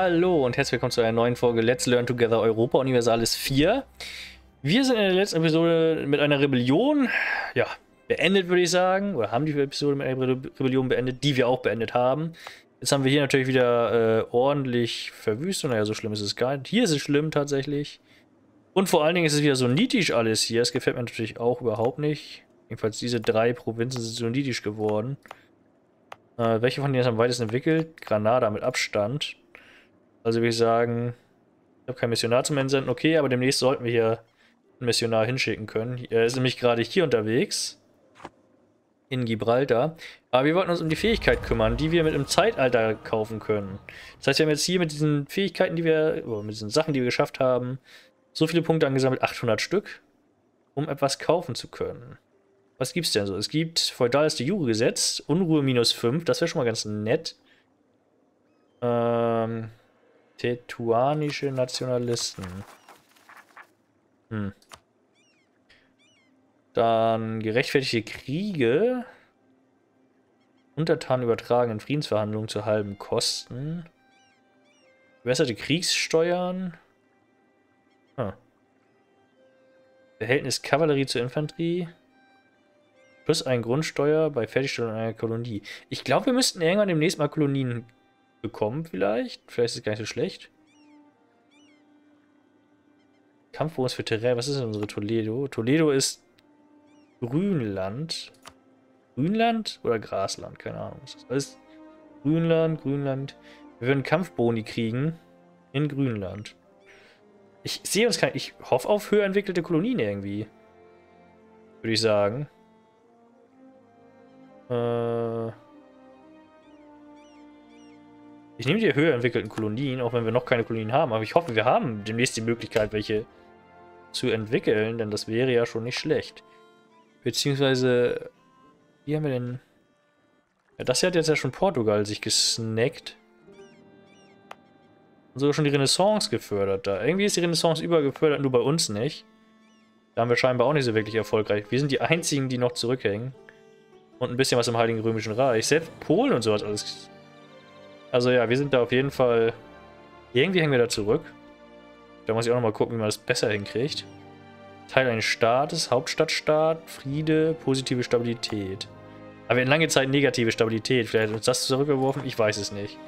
Hallo und herzlich willkommen zu einer neuen Folge Let's Learn Together Europa Universalis 4. Wir sind in der letzten Episode mit einer Rebellion, ja, beendet würde ich sagen, oder haben die Episode mit einer Rebellion beendet, die wir auch beendet haben. Jetzt haben wir hier natürlich wieder äh, ordentlich Verwüstung, naja, so schlimm ist es gar nicht. Hier ist es schlimm tatsächlich. Und vor allen Dingen ist es wieder so nitisch alles hier, das gefällt mir natürlich auch überhaupt nicht. Jedenfalls diese drei Provinzen sind so nitisch geworden. Äh, welche von denen ist am weitesten entwickelt? Granada mit Abstand. Also würde ich sagen, ich habe kein Missionar zum Entsenden. Okay, aber demnächst sollten wir hier einen Missionar hinschicken können. Er ist nämlich gerade hier unterwegs. In Gibraltar. Aber wir wollten uns um die Fähigkeit kümmern, die wir mit dem Zeitalter kaufen können. Das heißt, wir haben jetzt hier mit diesen Fähigkeiten, die wir, oder mit diesen Sachen, die wir geschafft haben, so viele Punkte angesammelt, 800 Stück, um etwas kaufen zu können. Was gibt's denn so? Es gibt feudales de Jure Gesetz, Unruhe minus 5, das wäre schon mal ganz nett. Ähm, Tetuanische Nationalisten. Hm. Dann gerechtfertigte Kriege. Untertanen übertragen in Friedensverhandlungen zu halben Kosten. Verbesserte Kriegssteuern. Hm. Verhältnis Kavallerie zur Infanterie. Plus ein Grundsteuer bei Fertigstellung einer Kolonie. Ich glaube, wir müssten irgendwann demnächst mal Kolonien bekommen, vielleicht. Vielleicht ist es gar nicht so schlecht. Kampfbonus für Terrain. Was ist denn unsere Toledo? Toledo ist Grünland. Grünland oder Grasland? Keine Ahnung. Das heißt. Grünland, Grünland. Wir würden Kampfboni kriegen in Grünland. Ich sehe uns kein. Ich hoffe auf höher entwickelte Kolonien irgendwie. Würde ich sagen. Äh. Ich nehme die höher entwickelten Kolonien, auch wenn wir noch keine Kolonien haben. Aber ich hoffe, wir haben demnächst die Möglichkeit, welche zu entwickeln, denn das wäre ja schon nicht schlecht. Beziehungsweise, wie haben wir denn... Ja, das hier hat jetzt ja schon Portugal sich gesnackt. Und sogar schon die Renaissance gefördert da. Irgendwie ist die Renaissance übergefördert, nur bei uns nicht. Da haben wir scheinbar auch nicht so wirklich erfolgreich. Wir sind die einzigen, die noch zurückhängen. Und ein bisschen was im Heiligen Römischen Reich. Selbst Polen und sowas alles also ja, wir sind da auf jeden Fall... Irgendwie hängen wir da zurück. Da muss ich auch nochmal gucken, wie man das besser hinkriegt. Teil eines Staates, Hauptstadtstaat, Friede, positive Stabilität. Aber hatten lange Zeit negative Stabilität. Vielleicht hat uns das zurückgeworfen, ich weiß es nicht.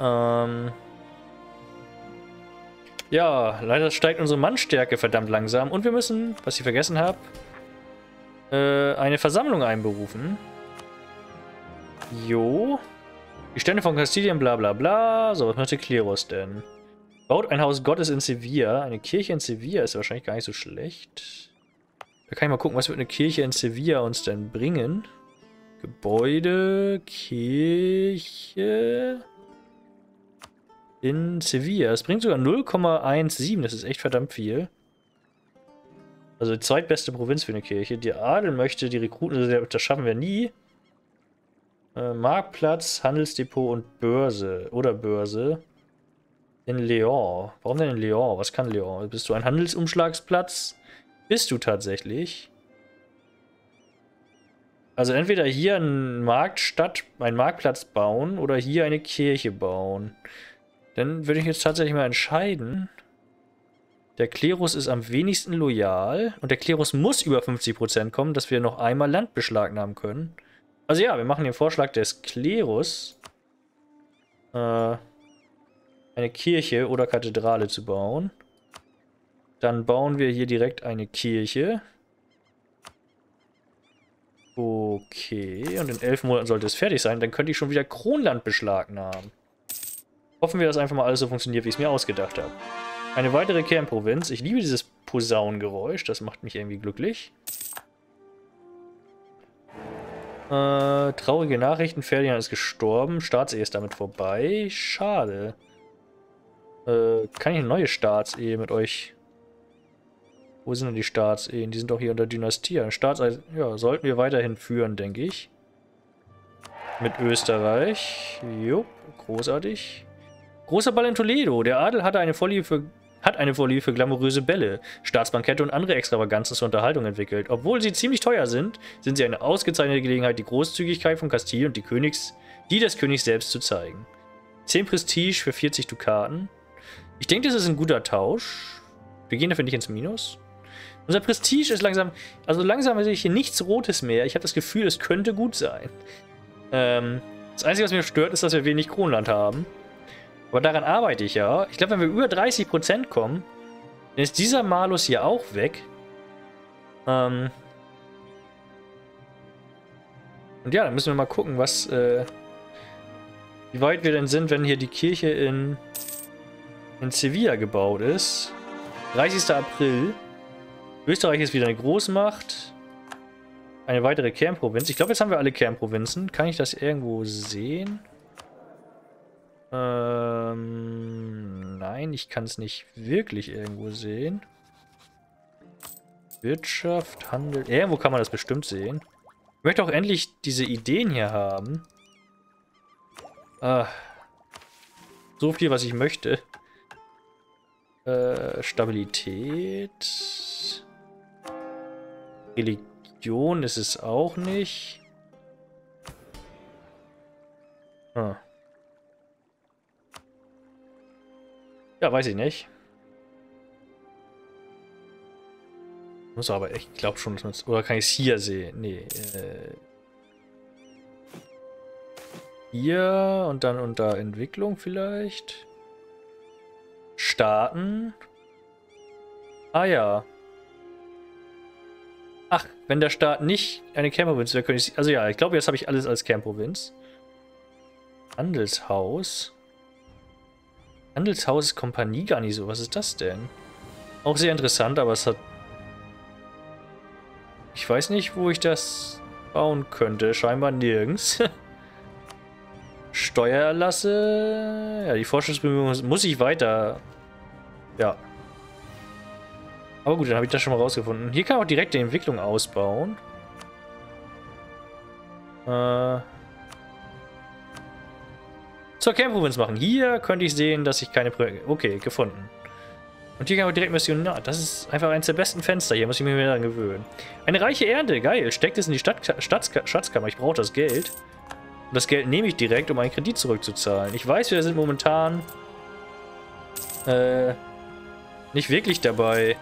Ähm... Ja, leider steigt unsere Mannstärke verdammt langsam. Und wir müssen, was ich vergessen habe, äh, eine Versammlung einberufen. Jo. Die Stände von Kastilien, bla bla bla. So, was möchte Klerus denn? Baut ein Haus Gottes in Sevilla. Eine Kirche in Sevilla ist wahrscheinlich gar nicht so schlecht. Da kann ich mal gucken, was wird eine Kirche in Sevilla uns denn bringen. Gebäude, Kirche in Sevilla. Es bringt sogar 0,17. Das ist echt verdammt viel. Also die zweitbeste Provinz für eine Kirche. Die Adel möchte die Rekruten, das schaffen wir nie. Äh, Marktplatz, Handelsdepot und Börse. Oder Börse. In Leon. Warum denn in Leon? Was kann Leon? Bist du ein Handelsumschlagsplatz? Bist du tatsächlich? Also entweder hier einen Marktstadt, einen Marktplatz bauen oder hier eine Kirche bauen. Dann würde ich jetzt tatsächlich mal entscheiden. Der Klerus ist am wenigsten loyal und der Klerus muss über 50% kommen, dass wir noch einmal Land beschlagnahmen können. Also ja, wir machen den Vorschlag des Klerus, äh, eine Kirche oder Kathedrale zu bauen. Dann bauen wir hier direkt eine Kirche. Okay, und in elf Monaten sollte es fertig sein. Dann könnte ich schon wieder Kronland beschlagnahmen. Hoffen wir, dass einfach mal alles so funktioniert, wie ich es mir ausgedacht habe. Eine weitere Kernprovinz. Ich liebe dieses Posaunengeräusch. Das macht mich irgendwie glücklich. Äh, traurige Nachrichten, Ferdinand ist gestorben, Staatsehe ist damit vorbei. Schade. Äh, kann ich eine neue Staatsehe mit euch... Wo sind denn die Staatsehen? Die sind doch hier unter Dynastie. Staatsehe, ja, sollten wir weiterhin führen, denke ich. Mit Österreich. Jupp, großartig. Großer Ball in Toledo. Der Adel hatte eine Vorliebe für hat eine Vorliebe für glamouröse Bälle, Staatsbankette und andere Extravaganzen zur Unterhaltung entwickelt. Obwohl sie ziemlich teuer sind, sind sie eine ausgezeichnete Gelegenheit, die Großzügigkeit von Kastilien und die, Königs, die des Königs selbst zu zeigen. 10 Prestige für 40 Dukaten. Ich denke, das ist ein guter Tausch. Wir gehen dafür nicht ins Minus. Unser Prestige ist langsam, also langsam sehe ich hier nichts Rotes mehr. Ich habe das Gefühl, es könnte gut sein. Ähm, das Einzige, was mir stört, ist, dass wir wenig Kronland haben. Aber daran arbeite ich ja. Ich glaube, wenn wir über 30% kommen, dann ist dieser Malus hier auch weg. Ähm Und ja, dann müssen wir mal gucken, was, äh, wie weit wir denn sind, wenn hier die Kirche in, in Sevilla gebaut ist. 30. April. Österreich ist wieder eine Großmacht. Eine weitere Kernprovinz. Ich glaube, jetzt haben wir alle Kernprovinzen. Kann ich das irgendwo sehen? Ähm, nein, ich kann es nicht wirklich irgendwo sehen. Wirtschaft, Handel. Irgendwo kann man das bestimmt sehen. Ich möchte auch endlich diese Ideen hier haben. Ah, so viel, was ich möchte. Äh, Stabilität. Religion. Ist es auch nicht. Hm. Ja, weiß ich nicht. Muss aber, ich glaube schon, dass man Oder kann ich es hier sehen? Nee. Äh, hier und dann unter Entwicklung vielleicht. Starten. Ah ja. Ach, wenn der Staat nicht eine Kernprovinz wäre, könnte ich... Also ja, ich glaube, jetzt habe ich alles als Kernprovinz. Handelshaus. Handelshaus Kompanie gar nicht so. Was ist das denn? Auch sehr interessant, aber es hat... Ich weiß nicht, wo ich das bauen könnte. Scheinbar nirgends. Steuererlasse. Ja, die Forschungsbemühungen muss ich weiter... Ja. Aber gut, dann habe ich das schon mal rausgefunden. Hier kann man auch direkt die Entwicklung ausbauen. Äh... Zur Kernprovinz machen. Hier könnte ich sehen, dass ich keine Projekte... Okay, gefunden. Und hier kann man direkt Missionar. Das ist einfach eines der besten Fenster. Hier muss ich mich mehr daran gewöhnen. Eine reiche Ernte. Geil. Steckt es in die Stadt, Stadt, Schatzkammer. Ich brauche das Geld. Und das Geld nehme ich direkt, um einen Kredit zurückzuzahlen. Ich weiß, wir sind momentan... Äh... Nicht wirklich dabei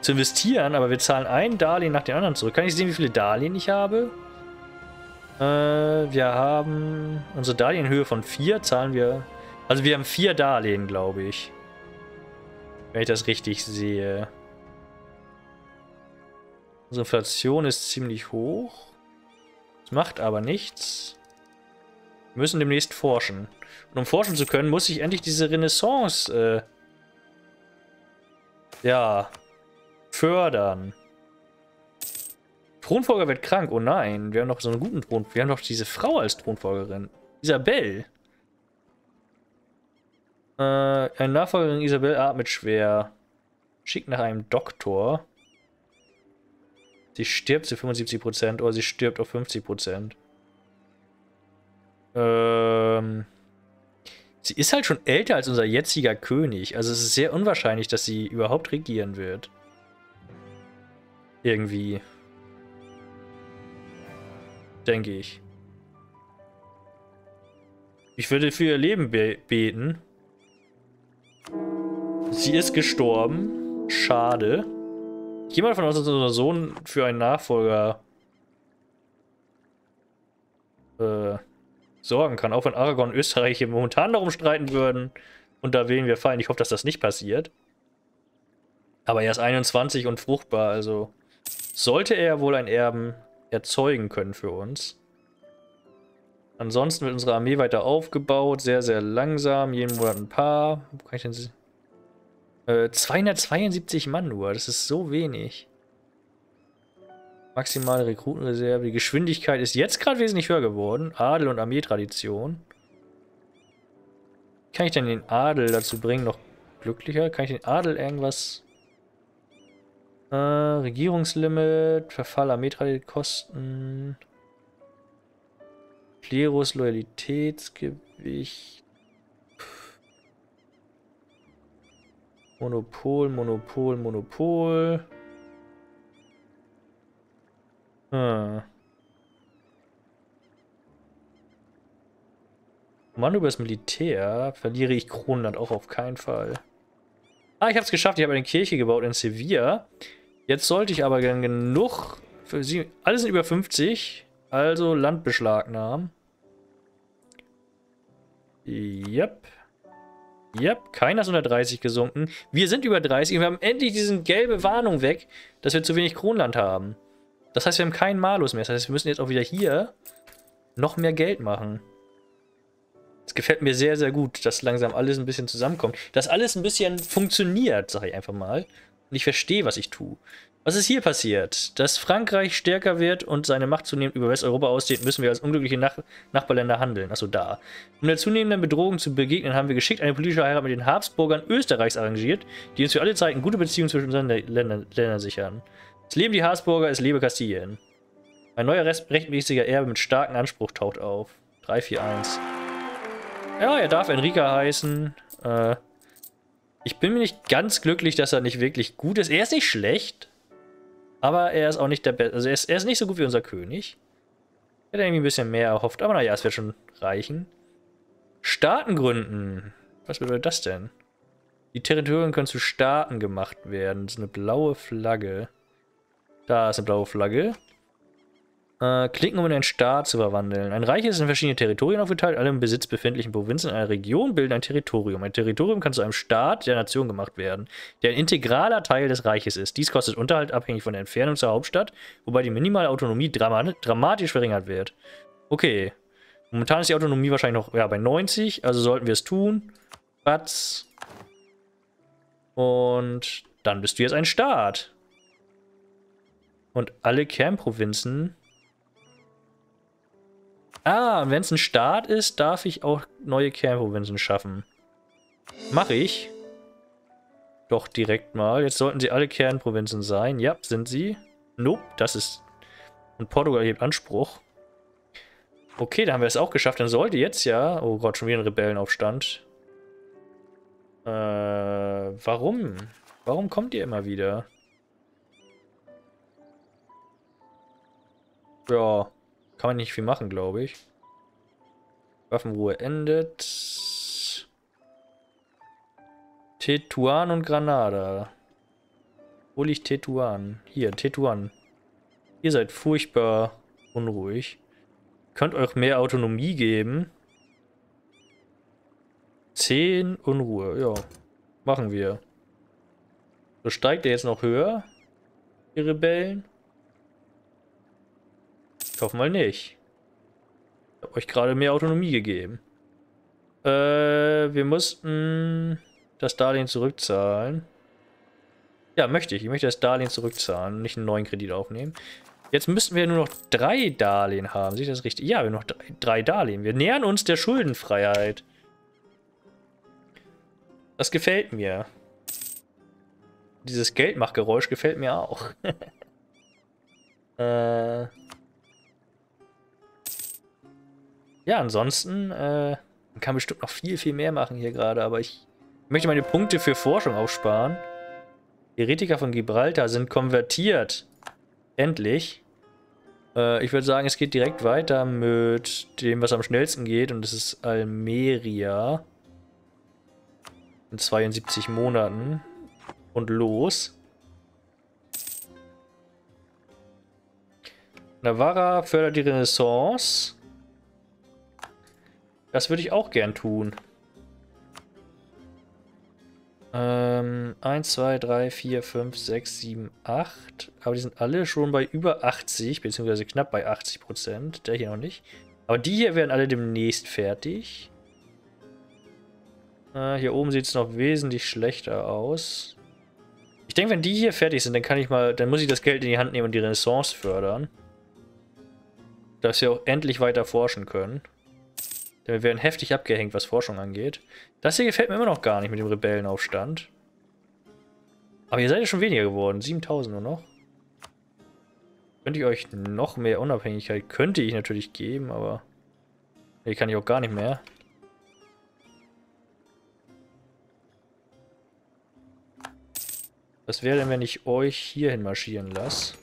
zu investieren, aber wir zahlen ein Darlehen nach dem anderen zurück. Kann ich sehen, wie viele Darlehen ich habe? Äh, wir haben unsere Darlehen in Höhe von 4 zahlen wir. Also wir haben vier Darlehen, glaube ich. Wenn ich das richtig sehe. Unsere Inflation ist ziemlich hoch. Das macht aber nichts. Wir müssen demnächst forschen. Und um forschen zu können, muss ich endlich diese Renaissance, äh, ja, Fördern. Thronfolger wird krank. Oh nein, wir haben noch so einen guten Thron. Wir haben doch diese Frau als Thronfolgerin. Isabel. Äh, eine Nachfolgerin Isabel atmet schwer. Schickt nach einem Doktor. Sie stirbt zu 75% oder sie stirbt auf 50%. Ähm... Sie ist halt schon älter als unser jetziger König. Also es ist sehr unwahrscheinlich, dass sie überhaupt regieren wird. Irgendwie. Denke ich. Ich würde für ihr Leben be beten. Sie ist gestorben. Schade. Ich gehe mal davon aus, dass unser Sohn für einen Nachfolger äh, sorgen kann. Auch wenn Aragon und Österreich hier momentan darum streiten würden und da wählen wir fallen. Ich hoffe, dass das nicht passiert. Aber er ist 21 und fruchtbar, also sollte er wohl ein Erben erzeugen können für uns. Ansonsten wird unsere Armee weiter aufgebaut, sehr, sehr langsam, jeden Monat ein paar. Wo kann ich denn äh, 272 Mann nur, das ist so wenig. Maximale Rekrutenreserve, die Geschwindigkeit ist jetzt gerade wesentlich höher geworden. Adel und Armeetradition. Kann ich denn den Adel dazu bringen, noch glücklicher? Kann ich den Adel irgendwas äh, Regierungslimit, Verfall Armeekosten, Klerus, Loyalitätsgewicht, Monopol, Monopol, Monopol. Hm. Über das Militär verliere ich Kronenland auch auf keinen Fall. Ah, ich habe es geschafft. Ich habe eine Kirche gebaut in Sevilla. Jetzt sollte ich aber genug... Für sie, alle sind über 50. Also Land beschlagnahmen. Yep. Yep, keiner ist unter 30 gesunken. Wir sind über 30 und wir haben endlich diese gelbe Warnung weg, dass wir zu wenig Kronland haben. Das heißt, wir haben keinen Malus mehr. Das heißt, wir müssen jetzt auch wieder hier noch mehr Geld machen. Es gefällt mir sehr, sehr gut, dass langsam alles ein bisschen zusammenkommt. Dass alles ein bisschen funktioniert, sage ich einfach mal. Und ich verstehe, was ich tue. Was ist hier passiert? Dass Frankreich stärker wird und seine Macht zunehmend über Westeuropa ausdehnt, müssen wir als unglückliche Nach Nachbarländer handeln. Achso, da. Um der zunehmenden Bedrohung zu begegnen, haben wir geschickt eine politische Heirat mit den Habsburgern Österreichs arrangiert, die uns für alle Zeiten gute Beziehungen zwischen unseren Ländern, Ländern sichern. Es leben die Habsburger, es lebe Kastilien. Ein neuer rechtmäßiger Erbe mit starkem Anspruch taucht auf. 341. Ja, er darf Enrica heißen. Äh, ich bin mir nicht ganz glücklich, dass er nicht wirklich gut ist. Er ist nicht schlecht. Aber er ist auch nicht der Beste. Also er ist, er ist nicht so gut wie unser König. Ich hätte irgendwie ein bisschen mehr erhofft. Aber naja, es wird schon reichen. Staaten gründen. Was bedeutet das denn? Die Territorien können zu Staaten gemacht werden. Das ist eine blaue Flagge. Da ist eine blaue Flagge. Äh, klicken, um in einen Staat zu verwandeln. Ein Reich ist in verschiedene Territorien aufgeteilt. Alle im Besitz befindlichen Provinzen in einer Region bilden ein Territorium. Ein Territorium kann zu einem Staat der Nation gemacht werden, der ein integraler Teil des Reiches ist. Dies kostet Unterhalt abhängig von der Entfernung zur Hauptstadt, wobei die minimale Autonomie dram dramatisch verringert wird. Okay. Momentan ist die Autonomie wahrscheinlich noch ja, bei 90, also sollten wir es tun. Batz. Und dann bist du jetzt ein Staat. Und alle Kernprovinzen Ah, wenn es ein Start ist, darf ich auch neue Kernprovinzen schaffen. Mache ich. Doch direkt mal. Jetzt sollten sie alle Kernprovinzen sein. Ja, sind sie. Nope, das ist... Und Portugal hebt Anspruch. Okay, da haben wir es auch geschafft. Dann sollte jetzt ja... Oh Gott, schon wieder ein Rebellenaufstand. Äh, warum? Warum kommt ihr immer wieder? Ja, kann man nicht viel machen, glaube ich. Waffenruhe endet. Tetuan und Granada. Wo liegt Tetuan? Hier, Tetuan. Ihr seid furchtbar unruhig. Könnt euch mehr Autonomie geben. 10 Unruhe, ja. Machen wir. So steigt er jetzt noch höher. Die Rebellen. Ich hoffe mal nicht. Ich habe euch gerade mehr Autonomie gegeben. Äh, wir mussten das Darlehen zurückzahlen. Ja, möchte ich. Ich möchte das Darlehen zurückzahlen, nicht einen neuen Kredit aufnehmen. Jetzt müssten wir nur noch drei Darlehen haben. Sehe ich das richtig? Ja, wir haben noch drei, drei Darlehen. Wir nähern uns der Schuldenfreiheit. Das gefällt mir. Dieses Geldmachgeräusch gefällt mir auch. äh... Ja, ansonsten, äh, man kann bestimmt noch viel, viel mehr machen hier gerade, aber ich möchte meine Punkte für Forschung aufsparen. Heretiker von Gibraltar sind konvertiert. Endlich. Äh, ich würde sagen, es geht direkt weiter mit dem, was am schnellsten geht, und das ist Almeria. In 72 Monaten. Und los. Navarra fördert die Renaissance. Das würde ich auch gern tun. Ähm, 1, 2, 3, 4, 5, 6, 7, 8. Aber die sind alle schon bei über 80, beziehungsweise knapp bei 80 Prozent. Der hier noch nicht. Aber die hier werden alle demnächst fertig. Äh, hier oben sieht es noch wesentlich schlechter aus. Ich denke, wenn die hier fertig sind, dann kann ich mal, dann muss ich das Geld in die Hand nehmen und die Renaissance fördern. Dass wir auch endlich weiter forschen können. Denn wir werden heftig abgehängt, was Forschung angeht. Das hier gefällt mir immer noch gar nicht mit dem Rebellenaufstand. Aber ihr seid ja schon weniger geworden. 7000 nur noch. Könnte ich euch noch mehr Unabhängigkeit, könnte ich natürlich geben, aber... Hier kann ich auch gar nicht mehr. Was wäre denn, wenn ich euch hierhin marschieren lasse?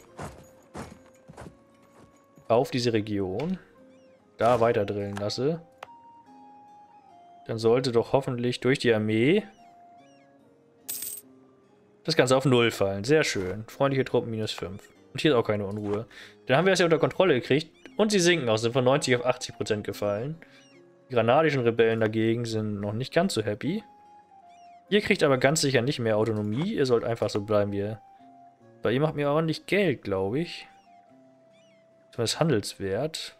Auf diese Region. Da weiter drillen lasse. Dann sollte doch hoffentlich durch die Armee das Ganze auf Null fallen. Sehr schön. Freundliche Truppen minus 5. Und hier ist auch keine Unruhe. Dann haben wir es ja unter Kontrolle gekriegt. Und sie sinken auch, sind von 90 auf 80 Prozent gefallen. Die granadischen Rebellen dagegen sind noch nicht ganz so happy. Ihr kriegt aber ganz sicher nicht mehr Autonomie. Ihr sollt einfach so bleiben, wie ihr... Weil ihr macht mir ordentlich Geld, glaube ich. Das handelswert.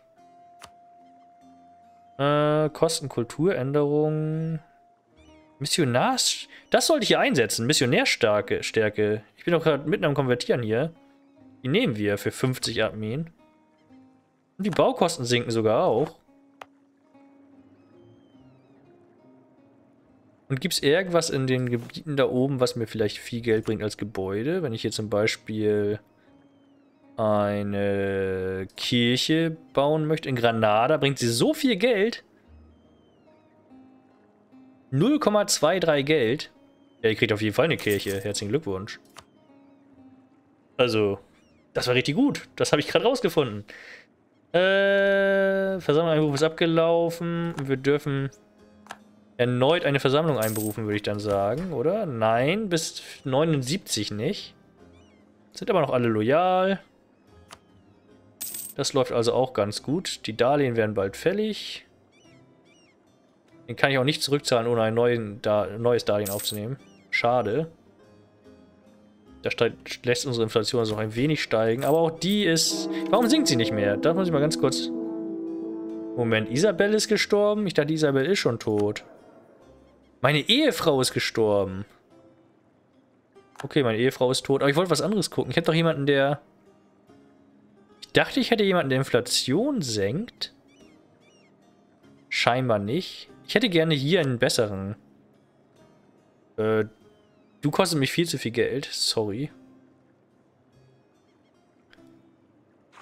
Äh, Kosten, Kulturänderungen. Missionars... Das sollte ich hier einsetzen. Missionärstärke. Stärke. Ich bin doch gerade mitten am Konvertieren hier. Die nehmen wir für 50 Armeen. Und die Baukosten sinken sogar auch. Und gibt es irgendwas in den Gebieten da oben, was mir vielleicht viel Geld bringt als Gebäude? Wenn ich hier zum Beispiel eine Kirche bauen möchte in Granada, bringt sie so viel Geld. 0,23 Geld. Ja, ihr kriegt auf jeden Fall eine Kirche. Herzlichen Glückwunsch. Also, das war richtig gut. Das habe ich gerade rausgefunden. Äh, Versammlung ist abgelaufen. Wir dürfen erneut eine Versammlung einberufen, würde ich dann sagen, oder? Nein, bis 79 nicht. Sind aber noch alle loyal. Das läuft also auch ganz gut. Die Darlehen werden bald fällig. Den kann ich auch nicht zurückzahlen, ohne ein neues Darlehen aufzunehmen. Schade. Da lässt unsere Inflation also noch ein wenig steigen. Aber auch die ist... Warum sinkt sie nicht mehr? Da muss ich mal ganz kurz... Moment, Isabel ist gestorben? Ich dachte, Isabel ist schon tot. Meine Ehefrau ist gestorben. Okay, meine Ehefrau ist tot. Aber ich wollte was anderes gucken. Ich habe doch jemanden, der... Ich dachte, ich hätte jemanden, der Inflation senkt. Scheinbar nicht. Ich hätte gerne hier einen besseren. Äh, du kostet mich viel zu viel Geld. Sorry.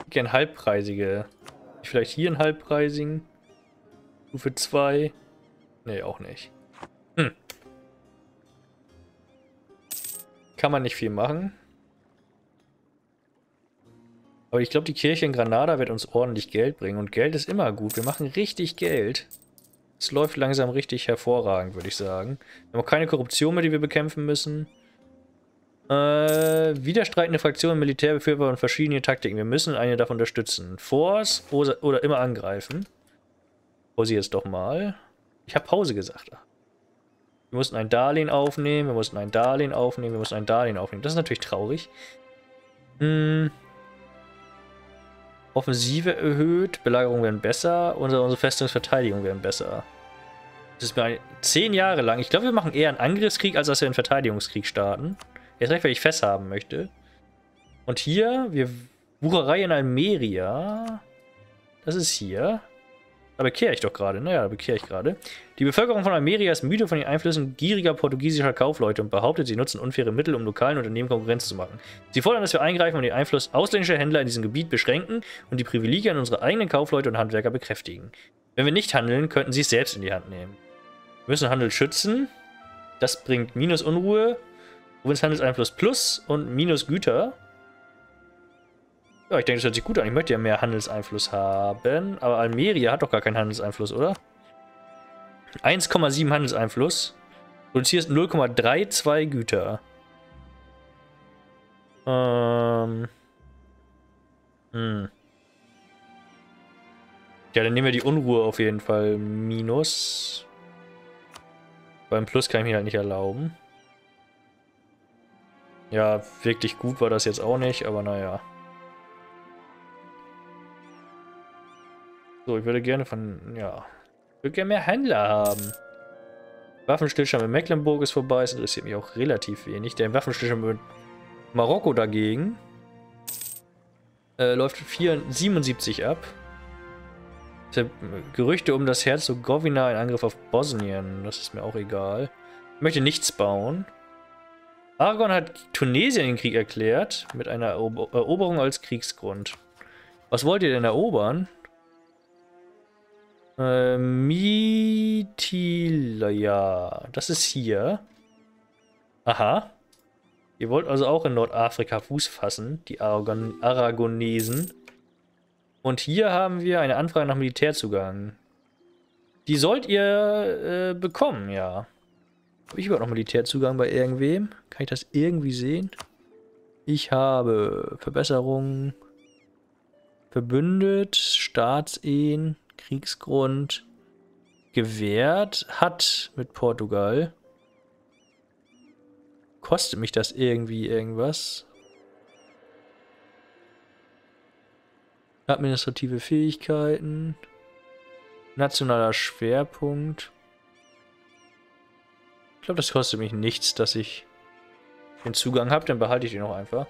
Gern halbpreisige. Vielleicht hier einen halbpreisigen. Stufe 2. Nee, auch nicht. Hm. Kann man nicht viel machen. Aber ich glaube, die Kirche in Granada wird uns ordentlich Geld bringen. Und Geld ist immer gut. Wir machen richtig Geld. Es läuft langsam richtig hervorragend, würde ich sagen. Wir haben auch keine Korruption mehr, die wir bekämpfen müssen. Äh, widerstreitende Fraktionen, Militärbefürworter und verschiedene Taktiken. Wir müssen eine davon unterstützen. Force oder, immer angreifen. Pause jetzt doch mal. Ich habe Pause gesagt. Wir mussten ein Darlehen aufnehmen, wir mussten ein Darlehen aufnehmen, wir mussten ein Darlehen aufnehmen. Das ist natürlich traurig. Hm. Offensive erhöht, Belagerung werden besser, unsere, unsere Festungsverteidigung werden besser. Das ist mir zehn Jahre lang. Ich glaube, wir machen eher einen Angriffskrieg, als dass wir einen Verteidigungskrieg starten. Jetzt recht, weil ich fest haben möchte. Und hier, wir Wucherei in Almeria. Das ist hier. Da bekehre ich doch gerade. Naja, da bekehre ich gerade. Die Bevölkerung von Almeria ist müde von den Einflüssen gieriger portugiesischer Kaufleute und behauptet, sie nutzen unfaire Mittel, um lokalen Unternehmen Konkurrenz zu machen. Sie fordern, dass wir eingreifen und den Einfluss ausländischer Händler in diesem Gebiet beschränken und die Privilegien unserer eigenen Kaufleute und Handwerker bekräftigen. Wenn wir nicht handeln, könnten sie es selbst in die Hand nehmen. Wir müssen Handel schützen. Das bringt minus Unruhe, Provinzhandelseinfluss plus und minus Güter. Ja, ich denke, das hört sich gut an. Ich möchte ja mehr Handelseinfluss haben. Aber Almeria hat doch gar keinen Handelseinfluss, oder? 1,7 Handelseinfluss. Produzierst 0,32 Güter. Ähm. Hm. Ja, dann nehmen wir die Unruhe auf jeden Fall minus. Beim Plus kann ich mir halt nicht erlauben. Ja, wirklich gut war das jetzt auch nicht, aber naja. So, ich würde gerne von, ja, ich würde gerne mehr Händler haben. Waffenstillstand mit Mecklenburg ist vorbei, das interessiert mich auch relativ wenig. Der Waffenstillstand mit Marokko dagegen äh, läuft 4, 77 ab. Gerüchte um das Herzogowina, ein Angriff auf Bosnien, das ist mir auch egal. Ich möchte nichts bauen. Aragon hat Tunesien den Krieg erklärt, mit einer Eroberung als Kriegsgrund. Was wollt ihr denn erobern? Äh, Mitilia. Das ist hier. Aha. Ihr wollt also auch in Nordafrika Fuß fassen, die Aragon Aragonesen. Und hier haben wir eine Anfrage nach Militärzugang. Die sollt ihr äh, bekommen, ja. Habe ich überhaupt noch Militärzugang bei irgendwem? Kann ich das irgendwie sehen? Ich habe Verbesserungen, verbündet, Staatsehen, Kriegsgrund, gewährt, hat mit Portugal. Kostet mich das irgendwie irgendwas? Administrative Fähigkeiten. Nationaler Schwerpunkt. Ich glaube, das kostet mich nichts, dass ich den Zugang habe. Dann behalte ich den noch einfach.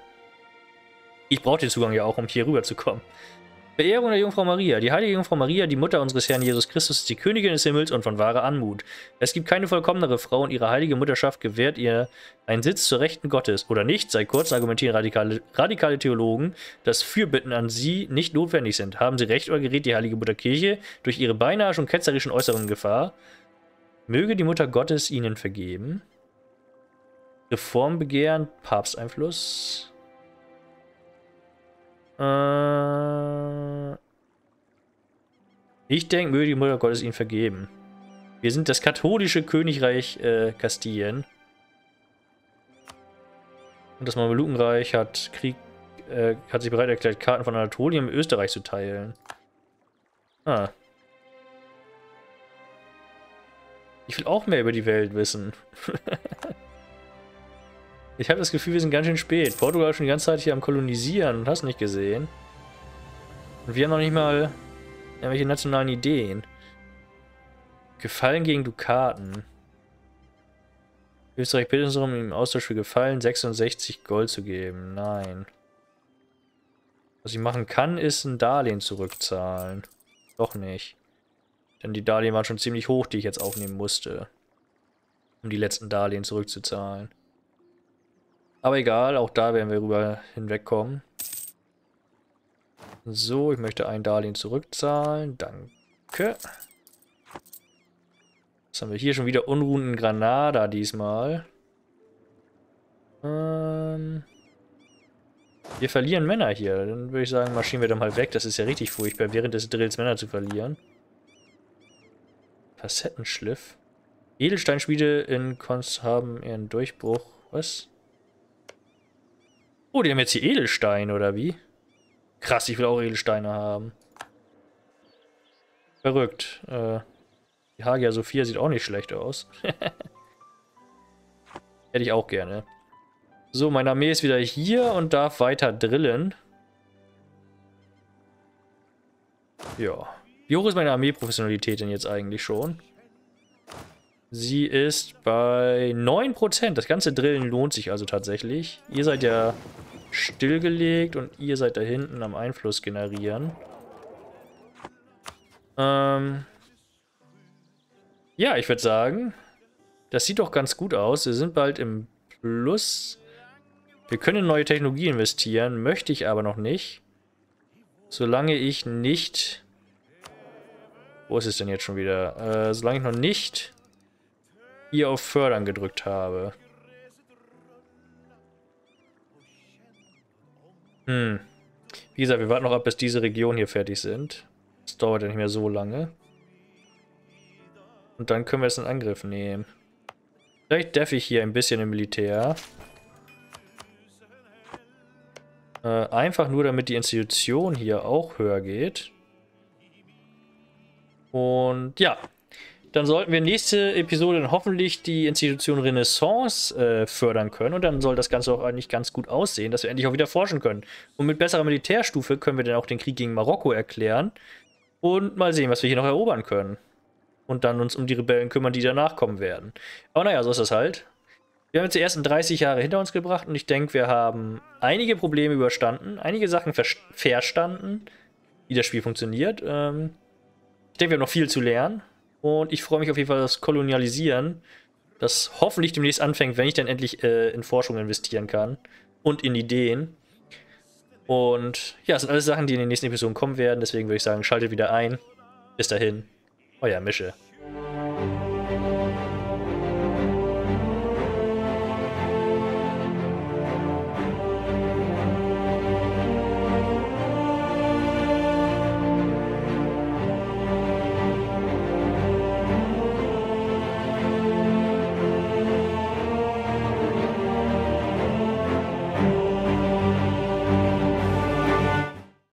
Ich brauche den Zugang ja auch, um hier rüber zu kommen. Verehrung der Jungfrau Maria. Die heilige Jungfrau Maria, die Mutter unseres Herrn Jesus Christus, ist die Königin des Himmels und von wahrer Anmut. Es gibt keine vollkommenere Frau und ihre heilige Mutterschaft gewährt ihr einen Sitz zur Rechten Gottes. Oder nicht, sei kurz, argumentieren radikale, radikale Theologen, dass Fürbitten an sie nicht notwendig sind. Haben sie recht oder gerät die heilige Mutterkirche durch ihre beinahe schon ketzerischen Äußerungen Gefahr? Möge die Mutter Gottes ihnen vergeben. Reformbegehren, Papsteinfluss. Äh, ich denke, möge die Mutter Gottes ihnen vergeben. Wir sind das katholische Königreich äh, Kastilien. Und das Mamelukenreich hat Krieg, äh, hat sich bereit erklärt, Karten von Anatolien mit Österreich zu teilen. Ah. Ich will auch mehr über die Welt wissen. ich habe das Gefühl, wir sind ganz schön spät. Portugal ist schon die ganze Zeit hier am Kolonisieren und hast nicht gesehen. Und wir haben noch nicht mal irgendwelche nationalen Ideen. Gefallen gegen Dukaten. Österreich bittet uns darum, im Austausch für Gefallen 66 Gold zu geben. Nein. Was ich machen kann, ist ein Darlehen zurückzahlen. Doch nicht. Denn die Darlehen waren schon ziemlich hoch, die ich jetzt aufnehmen musste. Um die letzten Darlehen zurückzuzahlen. Aber egal, auch da werden wir rüber hinwegkommen. So, ich möchte ein Darlehen zurückzahlen. Danke. Was haben wir hier schon wieder? Unruhen in Granada diesmal. Ähm... Wir verlieren Männer hier. Dann würde ich sagen, marschieren wir doch mal weg. Das ist ja richtig furchtbar, während des Drills Männer zu verlieren. Facettenschliff. Edelsteinschmiede in Konst haben ihren Durchbruch. Was? Oh, die haben jetzt hier Edelstein, oder wie? Krass, ich will auch Edelsteine haben. Verrückt. Äh, die Hagia Sophia sieht auch nicht schlecht aus. Hätte ich auch gerne. So, meine Armee ist wieder hier und darf weiter drillen. Ja. Wie hoch ist meine Armeeprofessionalität denn jetzt eigentlich schon? Sie ist bei 9%. Das ganze Drillen lohnt sich also tatsächlich. Ihr seid ja stillgelegt und ihr seid da hinten am Einfluss generieren. Ähm ja, ich würde sagen, das sieht doch ganz gut aus. Wir sind bald im Plus. Wir können in neue Technologie investieren, möchte ich aber noch nicht. Solange ich nicht wo ist es denn jetzt schon wieder? Äh, solange ich noch nicht hier auf Fördern gedrückt habe. Hm. Wie gesagt, wir warten noch ab, bis diese Regionen hier fertig sind. Das dauert ja nicht mehr so lange. Und dann können wir es in Angriff nehmen. Vielleicht deff ich hier ein bisschen im Militär. Äh, einfach nur, damit die Institution hier auch höher geht. Und ja, dann sollten wir nächste Episode dann hoffentlich die Institution Renaissance äh, fördern können. Und dann soll das Ganze auch eigentlich ganz gut aussehen, dass wir endlich auch wieder forschen können. Und mit besserer Militärstufe können wir dann auch den Krieg gegen Marokko erklären. Und mal sehen, was wir hier noch erobern können. Und dann uns um die Rebellen kümmern, die danach kommen werden. Aber naja, so ist das halt. Wir haben jetzt die ersten 30 Jahre hinter uns gebracht und ich denke, wir haben einige Probleme überstanden, einige Sachen verstanden, wie das Spiel funktioniert. Ähm, ich denke, wir haben noch viel zu lernen. Und ich freue mich auf jeden Fall, das Kolonialisieren, das hoffentlich demnächst anfängt, wenn ich dann endlich äh, in Forschung investieren kann. Und in Ideen. Und ja, es sind alles Sachen, die in den nächsten Episoden kommen werden. Deswegen würde ich sagen, schaltet wieder ein. Bis dahin, euer Mische.